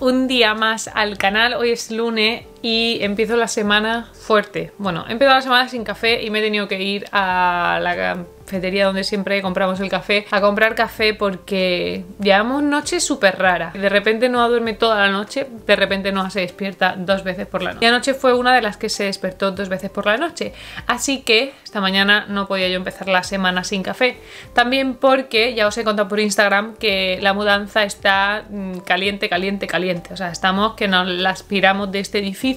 un día más al canal. Hoy es lunes y empiezo la semana fuerte. Bueno, he empezado la semana sin café y me he tenido que ir a la cafetería donde siempre compramos el café a comprar café porque llevamos noches súper raras. De repente no duerme toda la noche, de repente no se despierta dos veces por la noche. Y anoche fue una de las que se despertó dos veces por la noche. Así que esta mañana no podía yo empezar la semana sin café. También porque ya os he contado por Instagram que la mudanza está mm, caliente, caliente, caliente. O sea, estamos que nos la aspiramos de este edificio.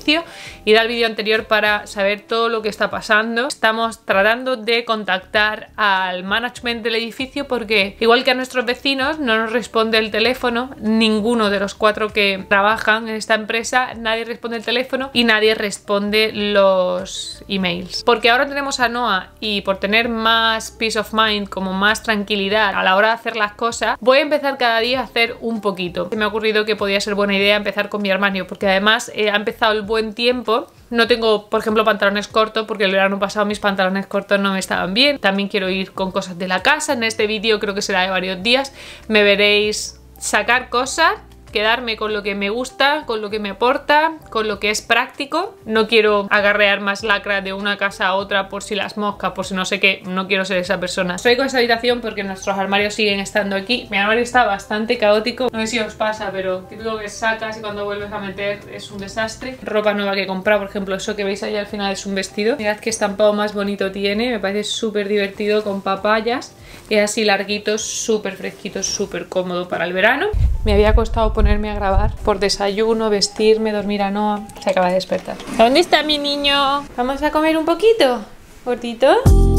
Y da el vídeo anterior para saber todo lo que está pasando. Estamos tratando de contactar al management del edificio porque igual que a nuestros vecinos no nos responde el teléfono, ninguno de los cuatro que trabajan en esta empresa, nadie responde el teléfono y nadie responde los emails. Porque ahora tenemos a Noah y por tener más peace of mind, como más tranquilidad a la hora de hacer las cosas, voy a empezar cada día a hacer un poquito. Me ha ocurrido que podía ser buena idea empezar con mi armario porque además eh, ha empezado el buen tiempo no tengo, por ejemplo, pantalones cortos porque el verano pasado mis pantalones cortos no me estaban bien. También quiero ir con cosas de la casa. En este vídeo creo que será de varios días. Me veréis sacar cosas quedarme con lo que me gusta, con lo que me aporta, con lo que es práctico. No quiero agarrear más lacra de una casa a otra por si las moscas, por si no sé qué. No quiero ser esa persona. Estoy con esa habitación porque nuestros armarios siguen estando aquí. Mi armario está bastante caótico. No sé si os pasa, pero típico que sacas y cuando vuelves a meter es un desastre. Ropa nueva que he comprado, por ejemplo, eso que veis ahí al final es un vestido. Mirad qué estampado más bonito tiene. Me parece súper divertido con papayas. Es así larguito, súper fresquito, súper cómodo para el verano. Me había costado ponerme a grabar por desayuno, vestirme, dormir a Noah. Se acaba de despertar. ¿Dónde está mi niño? ¿Vamos a comer un poquito? ¿Gordito?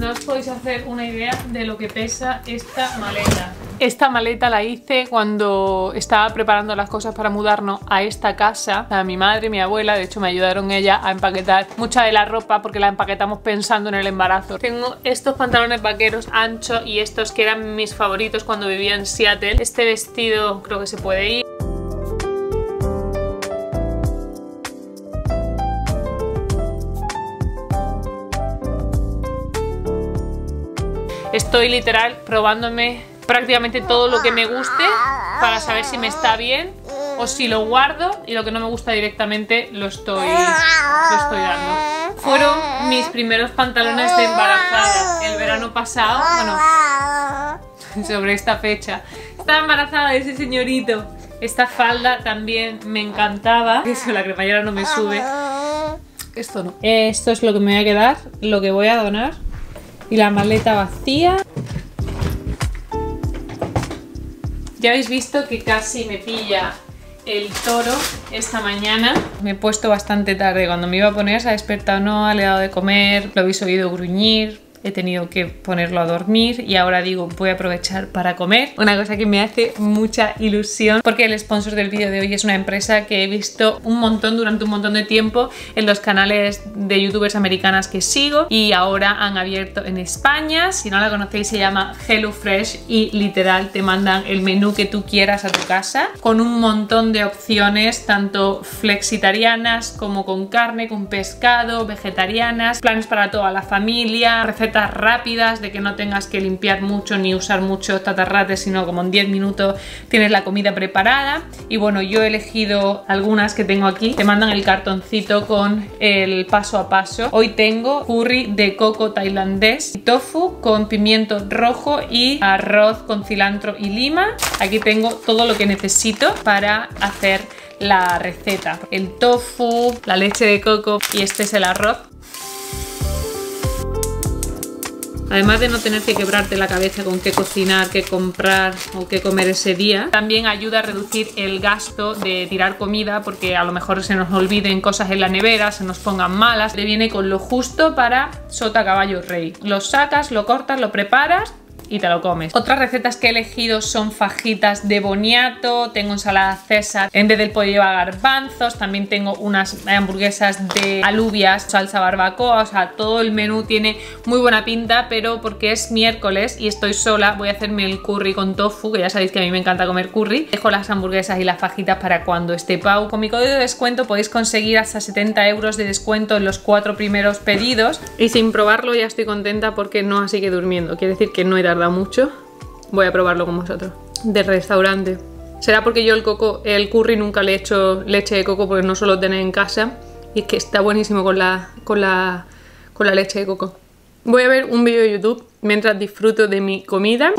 No os podéis hacer una idea de lo que pesa esta maleta. Esta maleta la hice cuando estaba preparando las cosas para mudarnos a esta casa. A mi madre y mi abuela, de hecho me ayudaron ella a empaquetar mucha de la ropa porque la empaquetamos pensando en el embarazo. Tengo estos pantalones vaqueros anchos y estos que eran mis favoritos cuando vivía en Seattle. Este vestido creo que se puede ir. Estoy literal probándome prácticamente todo lo que me guste para saber si me está bien o si lo guardo y lo que no me gusta directamente lo estoy, lo estoy dando. Fueron mis primeros pantalones de embarazada el verano pasado, bueno, sobre esta fecha. Estaba embarazada de ese señorito. Esta falda también me encantaba. Eso, la cremallera no me sube. Esto no. Esto es lo que me voy a quedar, lo que voy a donar. Y la maleta vacía. Ya habéis visto que casi me pilla el toro esta mañana. Me he puesto bastante tarde. Cuando me iba a poner se ha despertado, no, le he dado de comer, lo habéis oído gruñir he tenido que ponerlo a dormir y ahora digo voy a aprovechar para comer. Una cosa que me hace mucha ilusión porque el sponsor del vídeo de hoy es una empresa que he visto un montón durante un montón de tiempo en los canales de youtubers americanas que sigo y ahora han abierto en España. Si no la conocéis se llama HelloFresh y literal te mandan el menú que tú quieras a tu casa con un montón de opciones tanto flexitarianas como con carne, con pescado, vegetarianas, planes para toda la familia, recetas rápidas, de que no tengas que limpiar mucho ni usar mucho tatarrates, sino como en 10 minutos tienes la comida preparada. Y bueno, yo he elegido algunas que tengo aquí. Te mandan el cartoncito con el paso a paso. Hoy tengo curry de coco tailandés, tofu con pimiento rojo y arroz con cilantro y lima. Aquí tengo todo lo que necesito para hacer la receta. El tofu, la leche de coco y este es el arroz. Además de no tener que quebrarte la cabeza con qué cocinar, qué comprar o qué comer ese día, también ayuda a reducir el gasto de tirar comida porque a lo mejor se nos olviden cosas en la nevera, se nos pongan malas. Te viene con lo justo para sota caballo rey. Lo sacas, lo cortas, lo preparas y te lo comes. Otras recetas que he elegido son fajitas de boniato, tengo ensalada césar, en vez del pollo lleva garbanzos, también tengo unas hamburguesas de alubias, salsa barbacoa, o sea, todo el menú tiene muy buena pinta, pero porque es miércoles y estoy sola, voy a hacerme el curry con tofu, que ya sabéis que a mí me encanta comer curry. Dejo las hamburguesas y las fajitas para cuando esté Pau. Con mi código de descuento podéis conseguir hasta 70 euros de descuento en los cuatro primeros pedidos y sin probarlo ya estoy contenta porque no así que durmiendo, quiere decir que no he mucho. Voy a probarlo con vosotros. del restaurante. Será porque yo el coco, el curry nunca le he hecho leche de coco porque no suelo tener en casa. Y es que está buenísimo con la, con la, con la leche de coco. Voy a ver un vídeo de YouTube mientras disfruto de mi comida.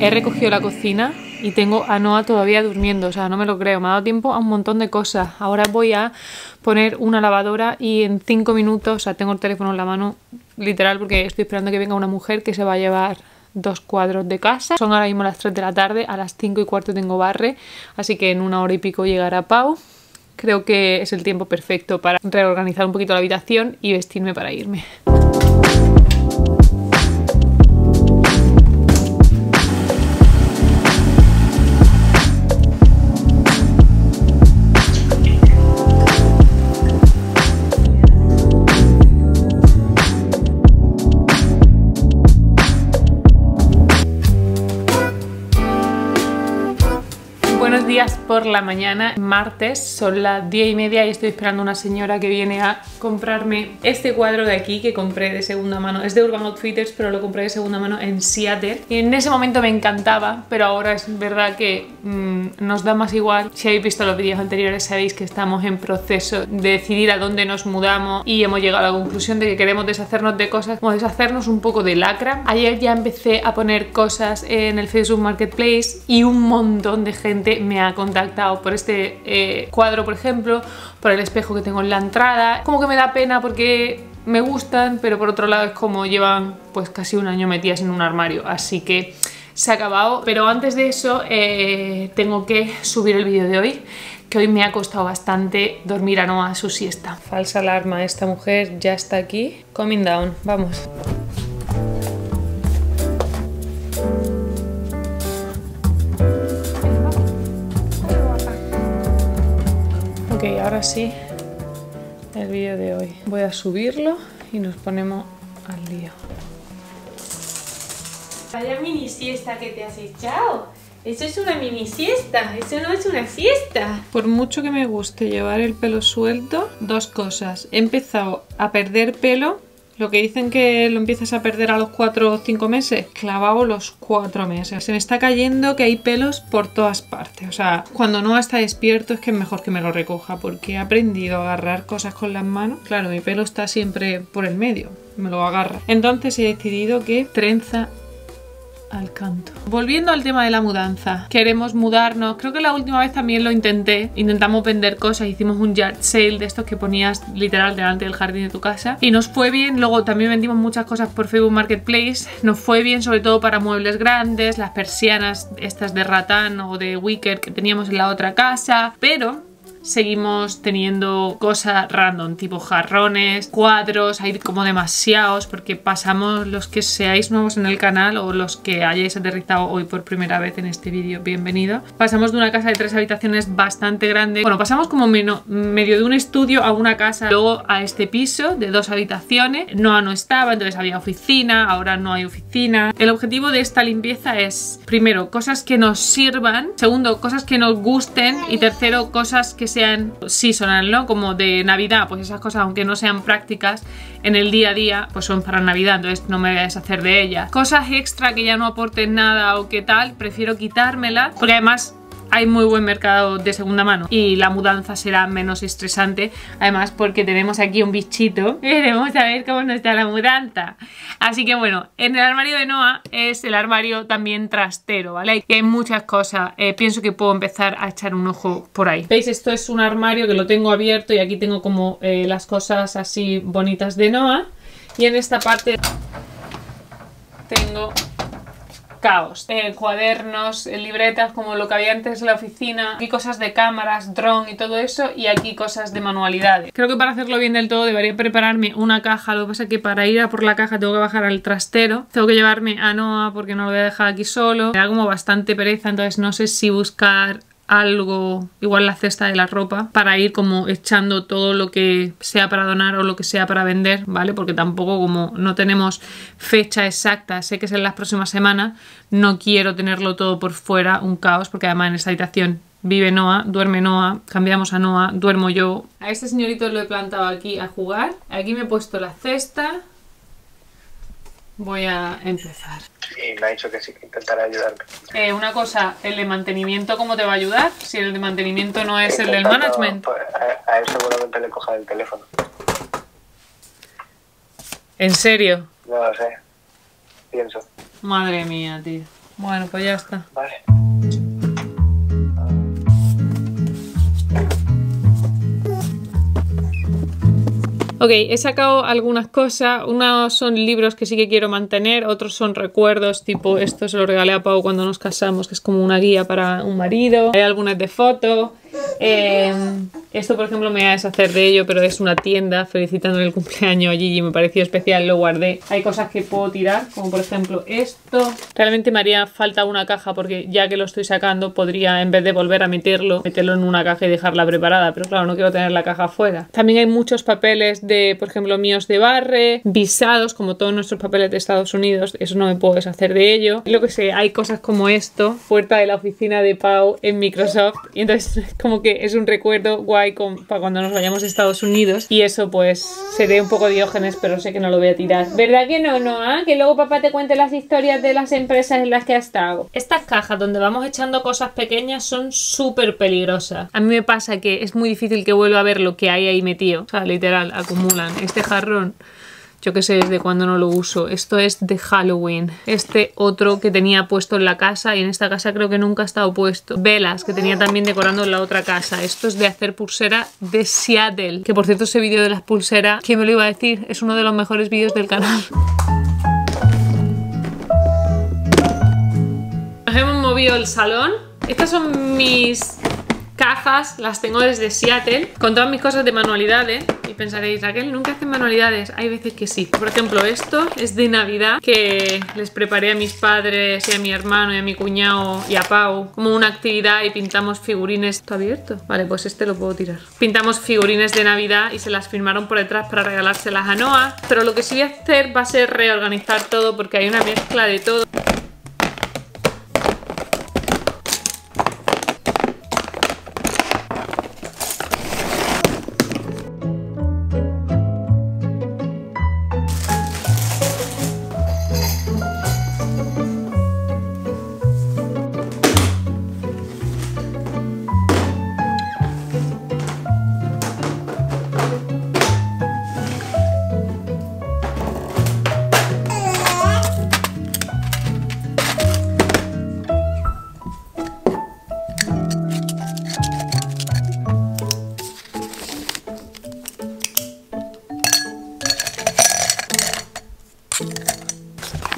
He recogido la cocina y tengo a Noah todavía durmiendo, o sea, no me lo creo, me ha dado tiempo a un montón de cosas. Ahora voy a poner una lavadora y en 5 minutos, o sea, tengo el teléfono en la mano, literal, porque estoy esperando que venga una mujer que se va a llevar dos cuadros de casa. Son ahora mismo las 3 de la tarde, a las 5 y cuarto tengo barre, así que en una hora y pico llegará Pau. Creo que es el tiempo perfecto para reorganizar un poquito la habitación y vestirme para irme. Por la mañana, martes, son las 10 y media y estoy esperando una señora que viene a comprarme este cuadro de aquí que compré de segunda mano. Es de Urban Outfitters, pero lo compré de segunda mano en Seattle. Y en ese momento me encantaba, pero ahora es verdad que mm, nos da más igual. Si habéis visto los vídeos anteriores sabéis que estamos en proceso de decidir a dónde nos mudamos y hemos llegado a la conclusión de que queremos deshacernos de cosas, como deshacernos un poco de lacra. Ayer ya empecé a poner cosas en el Facebook Marketplace y un montón de gente me ha contactado por este eh, cuadro, por ejemplo, por el espejo que tengo en la entrada. Como que me da pena porque me gustan, pero por otro lado es como llevan pues casi un año metidas en un armario, así que se ha acabado. Pero antes de eso eh, tengo que subir el vídeo de hoy, que hoy me ha costado bastante dormir a Noah su siesta. Falsa alarma, esta mujer ya está aquí. Coming down, vamos. Ok, ahora sí, el vídeo de hoy. Voy a subirlo y nos ponemos al lío. Vaya mini siesta que te has echado. Eso es una mini siesta, eso no es una fiesta. Por mucho que me guste llevar el pelo suelto, dos cosas. He empezado a perder pelo lo que dicen que lo empiezas a perder a los 4 o 5 meses, clavado los 4 meses. Se me está cayendo que hay pelos por todas partes. O sea, cuando no está despierto es que es mejor que me lo recoja porque he aprendido a agarrar cosas con las manos. Claro, mi pelo está siempre por el medio, me lo agarra. Entonces he decidido que trenza al canto. Volviendo al tema de la mudanza, queremos mudarnos. Creo que la última vez también lo intenté. Intentamos vender cosas, hicimos un yard sale de estos que ponías literal delante del jardín de tu casa y nos fue bien. Luego también vendimos muchas cosas por Facebook Marketplace. Nos fue bien sobre todo para muebles grandes, las persianas estas de ratán o de wicker que teníamos en la otra casa, pero seguimos teniendo cosas random, tipo jarrones, cuadros, hay como demasiados, porque pasamos los que seáis nuevos en el canal o los que hayáis aterrizado hoy por primera vez en este vídeo, bienvenido. Pasamos de una casa de tres habitaciones bastante grande, bueno, pasamos como medio de un estudio a una casa, luego a este piso de dos habitaciones, no no estaba, entonces había oficina, ahora no hay oficina. El objetivo de esta limpieza es, primero, cosas que nos sirvan, segundo, cosas que nos gusten y tercero, cosas que sean seasonal, ¿no? Como de Navidad, pues esas cosas, aunque no sean prácticas en el día a día, pues son para Navidad, entonces no me voy a deshacer de ellas. Cosas extra que ya no aporten nada o que tal, prefiero quitármelas, porque además hay muy buen mercado de segunda mano y la mudanza será menos estresante, además porque tenemos aquí un bichito. Veremos a ver cómo nos está la mudanza. Así que bueno, en el armario de Noah es el armario también trastero, ¿vale? Y hay muchas cosas, eh, pienso que puedo empezar a echar un ojo por ahí. ¿Veis? Esto es un armario que lo tengo abierto y aquí tengo como eh, las cosas así bonitas de Noah. Y en esta parte tengo caos. Eh, cuadernos, eh, libretas como lo que había antes en la oficina, aquí cosas de cámaras, drone y todo eso y aquí cosas de manualidades. Creo que para hacerlo bien del todo debería prepararme una caja, lo que pasa es que para ir a por la caja tengo que bajar al trastero, tengo que llevarme a Noah porque no lo voy a dejar aquí solo, me da como bastante pereza, entonces no sé si buscar algo, igual la cesta de la ropa, para ir como echando todo lo que sea para donar o lo que sea para vender, ¿vale? Porque tampoco como no tenemos fecha exacta, sé que es en las próximas semanas, no quiero tenerlo todo por fuera, un caos, porque además en esta habitación vive Noah, duerme Noah, cambiamos a Noah, duermo yo. A este señorito lo he plantado aquí a jugar. Aquí me he puesto la cesta. Voy a empezar. Me ha dicho que sí, que intentará ayudarme. Eh, una cosa, ¿el de mantenimiento cómo te va a ayudar? Si el de mantenimiento no es el del management. pues, a, a él seguramente le coja el teléfono. ¿En serio? No lo sé. Pienso. Madre mía, tío. Bueno, pues ya está. Vale. Ok, he sacado algunas cosas. Unos son libros que sí que quiero mantener, otros son recuerdos, tipo esto se lo regalé a Pau cuando nos casamos, que es como una guía para un marido. Hay algunas de fotos. Eh, esto, por ejemplo, me voy a deshacer de ello, pero es una tienda felicitando el cumpleaños a Gigi, me pareció especial, lo guardé. Hay cosas que puedo tirar, como por ejemplo esto. Realmente me haría falta una caja porque ya que lo estoy sacando, podría en vez de volver a meterlo, meterlo en una caja y dejarla preparada, pero claro, no quiero tener la caja afuera. También hay muchos papeles de, por ejemplo, míos de barre, visados, como todos nuestros papeles de Estados Unidos, eso no me puedo deshacer de ello. Lo que sé, hay cosas como esto, puerta de la oficina de Pau en Microsoft, y entonces como que es un recuerdo guay para cuando nos vayamos a Estados Unidos, y eso pues seré un poco diógenes, pero sé que no lo voy a tirar. ¿Verdad que no, Noah? Que luego papá te cuente las historias de las empresas en las que ha estado. Estas cajas donde vamos echando cosas pequeñas son súper peligrosas. A mí me pasa que es muy difícil que vuelva a ver lo que hay ahí metido. O sea, literal, acumulan. Este jarrón, yo que sé desde cuándo no lo uso. Esto es de Halloween. Este otro que tenía puesto en la casa y en esta casa creo que nunca ha estado puesto. Velas que tenía también decorando en la otra casa. Esto es de hacer pulsera de Seattle. Que por cierto ese vídeo de las pulseras, ¿quién me lo iba a decir? Es uno de los mejores vídeos del canal. Nos hemos movido el salón. Estas son mis cajas, las tengo desde Seattle, con todas mis cosas de manualidades. Pensaréis, Raquel, ¿nunca hacen manualidades? Hay veces que sí. Por ejemplo, esto es de Navidad, que les preparé a mis padres y a mi hermano y a mi cuñado y a Pau como una actividad y pintamos figurines. ¿Está abierto? Vale, pues este lo puedo tirar. Pintamos figurines de Navidad y se las firmaron por detrás para regalárselas a Noah. Pero lo que sí voy a hacer va a ser reorganizar todo porque hay una mezcla de todo.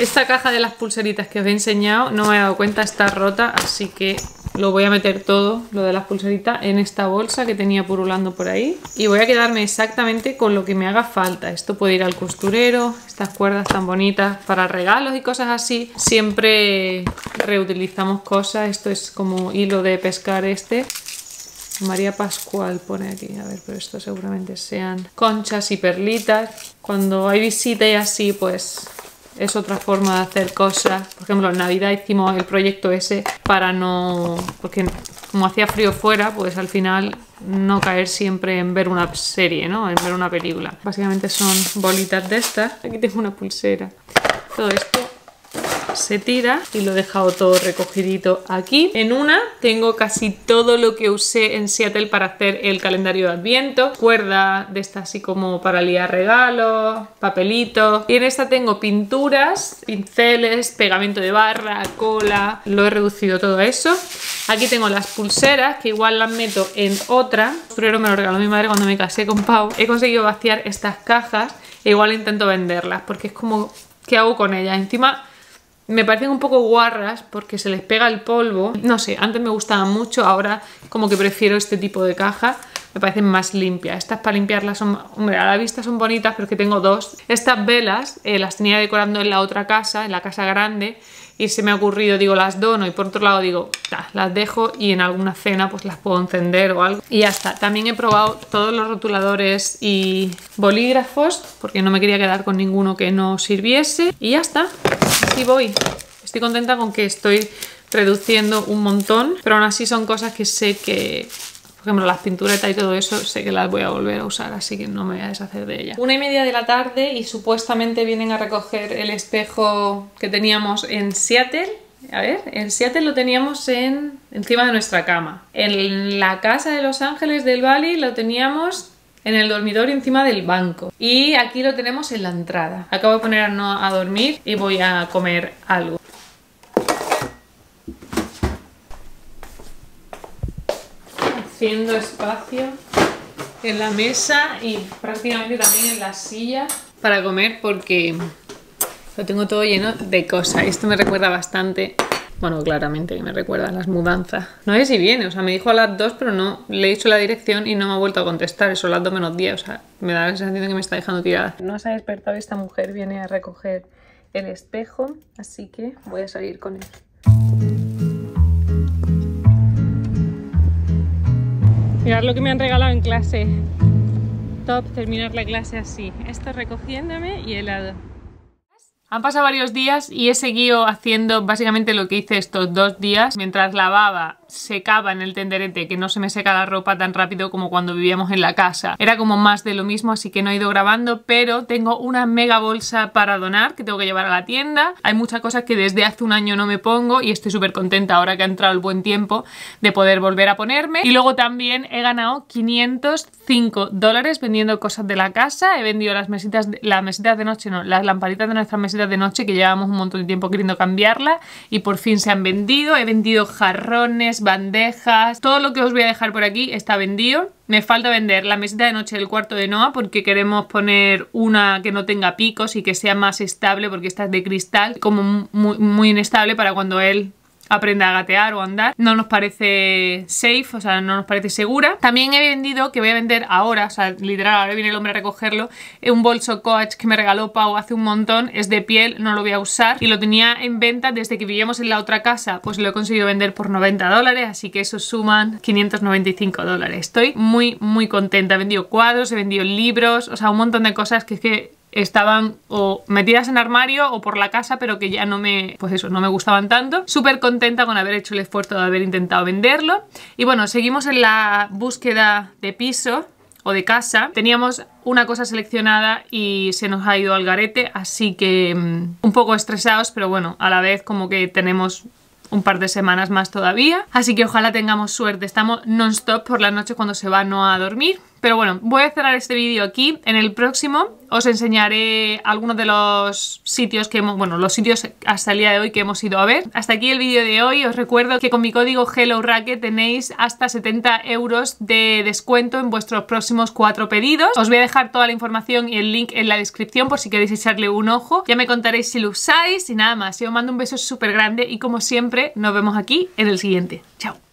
Esta caja de las pulseritas que os he enseñado no me he dado cuenta, está rota, así que lo voy a meter todo, lo de las pulseritas, en esta bolsa que tenía purulando por ahí. Y voy a quedarme exactamente con lo que me haga falta. Esto puede ir al costurero, estas cuerdas tan bonitas para regalos y cosas así. Siempre reutilizamos cosas, esto es como hilo de pescar este. María Pascual pone aquí, a ver, pero esto seguramente sean conchas y perlitas. Cuando hay visita y así, pues es otra forma de hacer cosas. Por ejemplo, en Navidad hicimos el proyecto ese para no. porque como hacía frío fuera, pues al final no caer siempre en ver una serie, ¿no? En ver una película. Básicamente son bolitas de estas. Aquí tengo una pulsera. Todo esto se tira y lo he dejado todo recogidito aquí. En una tengo casi todo lo que usé en Seattle para hacer el calendario de Adviento, cuerda de esta así como para liar regalos, papelitos. Y en esta tengo pinturas, pinceles, pegamento de barra, cola, lo he reducido todo eso. Aquí tengo las pulseras, que igual las meto en otra. Primero me lo regaló mi madre cuando me casé con Pau. He conseguido vaciar estas cajas e igual intento venderlas porque es como, ¿qué hago con ellas? Encima me parecen un poco guarras porque se les pega el polvo. No sé, antes me gustaban mucho, ahora como que prefiero este tipo de caja. Me parecen más limpias. Estas para limpiarlas son, hombre, a la vista son bonitas, pero es que tengo dos. Estas velas eh, las tenía decorando en la otra casa, en la casa grande, y se me ha ocurrido, digo, las dono y por otro lado digo, "Ta, las dejo y en alguna cena pues las puedo encender o algo. Y ya está. También he probado todos los rotuladores y bolígrafos porque no me quería quedar con ninguno que no sirviese. Y ya está. Así voy. Estoy contenta con que estoy reduciendo un montón, pero aún así son cosas que sé que por ejemplo, las pinturetas y todo eso sé que las voy a volver a usar, así que no me voy a deshacer de ellas. Una y media de la tarde y supuestamente vienen a recoger el espejo que teníamos en Seattle. A ver, en Seattle lo teníamos en, encima de nuestra cama. En la casa de Los Ángeles del Valley lo teníamos en el dormitorio encima del banco. Y aquí lo tenemos en la entrada. Acabo de poner a no a dormir y voy a comer algo. haciendo espacio en la mesa y prácticamente también en la silla para comer porque lo tengo todo lleno de cosas. Esto me recuerda bastante, bueno, claramente que me recuerda a las mudanzas. No sé si viene, o sea, me dijo a las 2, pero no, le he dicho la dirección y no me ha vuelto a contestar. Eso las 2 menos 10, o sea, me da la sensación de que me está dejando tirada. No se ha despertado esta mujer, viene a recoger el espejo, así que voy a salir con él. Mirad lo que me han regalado en clase. Top terminar la clase así. Esto recogiéndome y helado. Han pasado varios días y he seguido haciendo básicamente lo que hice estos dos días. Mientras lavaba, secaba en el tenderete, que no se me seca la ropa tan rápido como cuando vivíamos en la casa. Era como más de lo mismo, así que no he ido grabando, pero tengo una mega bolsa para donar que tengo que llevar a la tienda. Hay muchas cosas que desde hace un año no me pongo y estoy súper contenta ahora que ha entrado el buen tiempo de poder volver a ponerme. Y luego también he ganado 505 dólares vendiendo cosas de la casa. He vendido las mesitas, las mesitas de noche, no, las lamparitas de nuestras mesitas de noche que llevamos un montón de tiempo queriendo cambiarla y por fin se han vendido. He vendido jarrones, bandejas, todo lo que os voy a dejar por aquí está vendido. Me falta vender la mesita de noche del cuarto de Noah porque queremos poner una que no tenga picos y que sea más estable porque esta es de cristal, como muy, muy inestable para cuando él aprenda a gatear o andar. No nos parece safe, o sea, no nos parece segura. También he vendido, que voy a vender ahora, o sea, literal, ahora viene el hombre a recogerlo, un bolso Coach que me regaló Pau hace un montón, es de piel, no lo voy a usar y lo tenía en venta desde que vivíamos en la otra casa, pues lo he conseguido vender por 90 dólares, así que eso suman 595 dólares. Estoy muy, muy contenta. He vendido cuadros, he vendido libros, o sea, un montón de cosas que es que estaban o metidas en armario o por la casa, pero que ya no me, pues eso, no me gustaban tanto. Súper contenta con haber hecho el esfuerzo de haber intentado venderlo. Y bueno, seguimos en la búsqueda de piso o de casa. Teníamos una cosa seleccionada y se nos ha ido al garete, así que mm, un poco estresados, pero bueno, a la vez como que tenemos un par de semanas más todavía. Así que ojalá tengamos suerte. Estamos non-stop por la noche cuando se va no a dormir. Pero bueno, voy a cerrar este vídeo aquí. En el próximo os enseñaré algunos de los sitios que hemos, bueno, los sitios hasta el día de hoy que hemos ido a ver. Hasta aquí el vídeo de hoy. Os recuerdo que con mi código HelloRacket tenéis hasta 70 euros de descuento en vuestros próximos cuatro pedidos. Os voy a dejar toda la información y el link en la descripción por si queréis echarle un ojo. Ya me contaréis si lo usáis y nada más. Yo os mando un beso súper grande y como siempre nos vemos aquí en el siguiente. Chao.